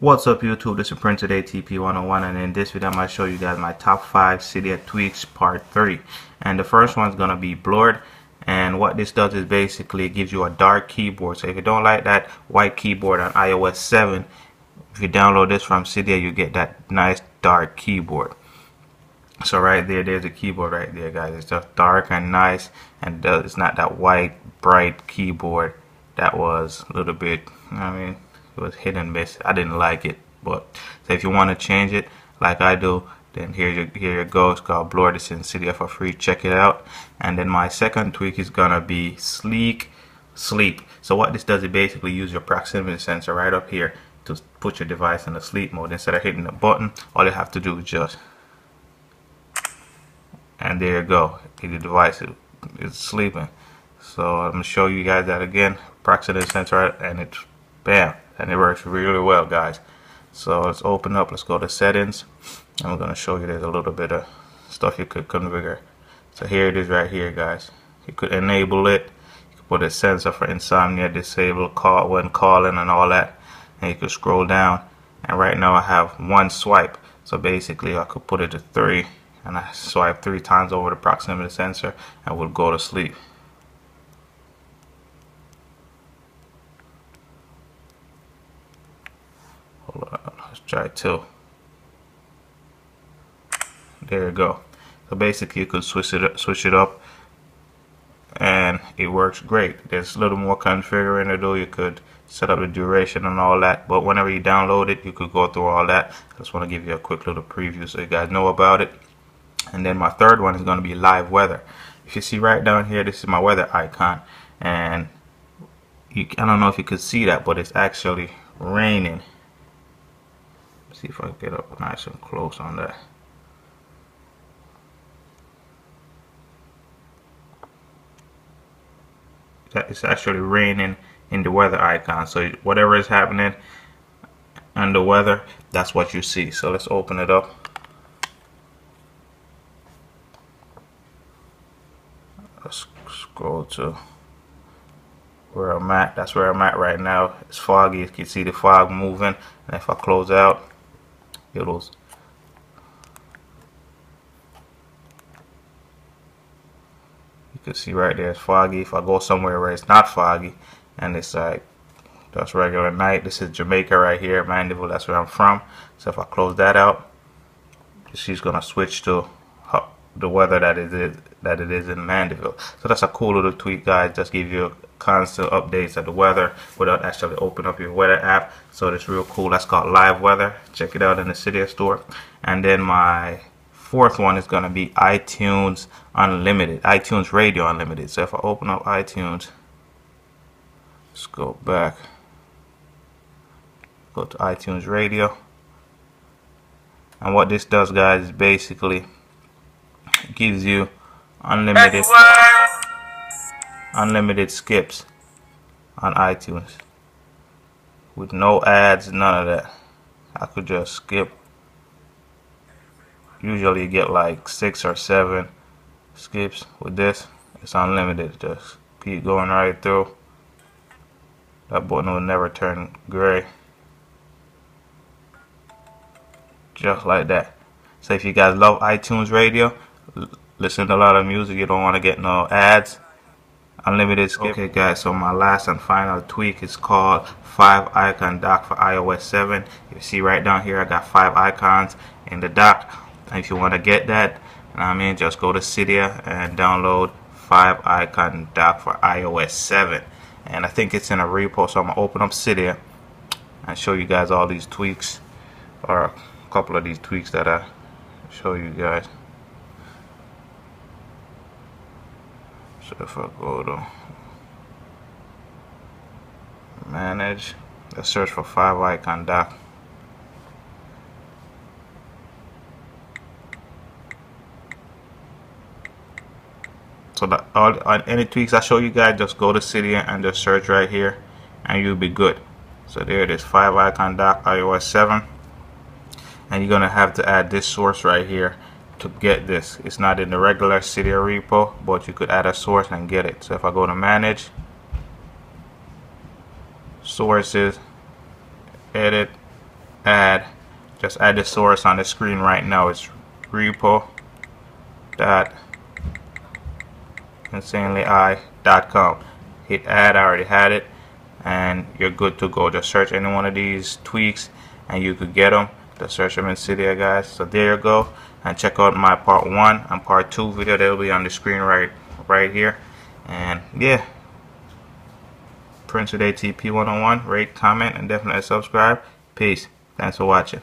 What's up YouTube, this is Printed ATP 101 and in this video I'm going to show you guys my top 5 Cydia tweaks part 3 and the first one is going to be Bloard and what this does is basically it gives you a dark keyboard. So if you don't like that white keyboard on iOS 7 if you download this from Cydia you get that nice dark keyboard. So right there there's a keyboard right there guys. It's just dark and nice and it's not that white bright keyboard that was a little bit I mean it was hit and miss. I didn't like it but so if you want to change it like I do then here you here you go it's called in Cydia for free. Check it out. And then my second tweak is gonna be sleek sleep. So what this does is basically use your proximity sensor right up here to put your device in the sleep mode. Instead of hitting the button all you have to do is just and there you go. The device is sleeping. So I'm gonna show you guys that again. Proximity sensor and it's bam and it works really well guys. So let's open up. Let's go to settings. Going to show you there's a little bit of stuff you could configure. So here it is right here guys. You could enable it. You could put a sensor for insomnia disable call when calling and all that. And you could scroll down. And right now I have one swipe. So basically I could put it to three and I swipe three times over the proximity sensor and we'll go to sleep Hold on, let's try two. There you go. So basically, you could switch it up, switch it up, and it works great. There's a little more configuring to do. You could set up the duration and all that, but whenever you download it, you could go through all that. I just want to give you a quick little preview so you guys know about it. And then my third one is going to be live weather. If you see right down here, this is my weather icon, and you, I don't know if you could see that, but it's actually raining see if I get up nice and close on that. It's actually raining in the weather icon. So whatever is happening and the weather, that's what you see. So let's open it up. Let's scroll to where I'm at. That's where I'm at right now. It's foggy. You can see the fog moving. And if I close out, euros you can see right there it's foggy. If I go somewhere where it's not foggy and it's like that's regular night this is Jamaica right here Mandeville that's where I'm from. So if I close that out she's gonna switch to the weather that it is that it is in Mandeville so that's a cool little tweak guys just give you constant updates of the weather without actually opening up your weather app. So it's real cool. That's called Live Weather. Check it out in the Cydia store. And then my fourth one is going to be iTunes Unlimited, iTunes Radio Unlimited. So if I open up iTunes, let's go back, go to iTunes Radio. And what this does, guys, is basically gives you unlimited unlimited skips on iTunes. With no ads none of that. I could just skip. Usually you get like six or seven skips with this. It's unlimited. Just keep going right through. That button will never turn gray. Just like that. So if you guys love iTunes radio listen to a lot of music you don't want to get no ads unlimited skip. Okay guys, so my last and final tweak is called 5 icon dock for iOS 7. You see right down here I got 5 icons in the dock. And if you want to get that, I mean just go to Cydia and download 5 icon dock for iOS 7. And I think it's in a repo, so I'm to open up Cydia and show you guys all these tweaks or a couple of these tweaks that I show you guys. So if I go to manage, let's search for 5 icon dock. So that all any tweaks I show you guys, just go to Cydia and just search right here, and you'll be good. So there it is, 5 icon dock iOS 7, and you're gonna have to add this source right here to get this. It's not in the regular Cydia repo, but you could add a source and get it. So if I go to manage, sources, edit, add just add the source on the screen right now. It's repo dot insanelyi.com hit add I already had it and you're good to go. Just search any one of these tweaks and you could get them just search them in Cydia guys. So there you go and check out my part one and part two video. They'll be on the screen right right here. And yeah. Prince with ATP 101 rate comment and definitely subscribe. Peace. Thanks for watching